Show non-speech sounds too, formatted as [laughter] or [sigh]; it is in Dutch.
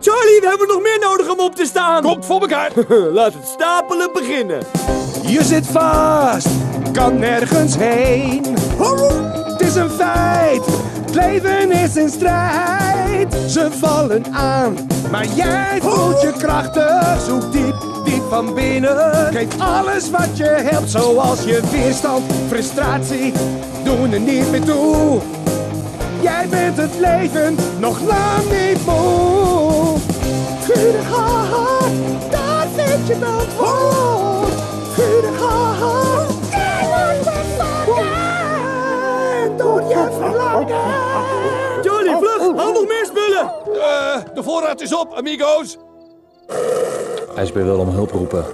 Charlie, we hebben nog meer nodig om op te staan. Komt voor elkaar. [laughs] Laat het stapelen beginnen. Je zit vast, kan nergens heen. Het is een feit, het leven is een strijd. Ze vallen aan, maar jij voelt je krachtig. Zoek diep, diep van binnen. Geef alles wat je hebt, zoals je weerstand, frustratie. Doen er niet meer toe. Jij bent het leven nog lang niet moe. Vurig hart, daar vind je het antwoord. Vurig hart, jij wordt bevangen door je verlangen. Charlie, vlug, haal nog meer spullen. Eh, de voorraad is op, amigo's. IJsbeer wil om hulp roepen.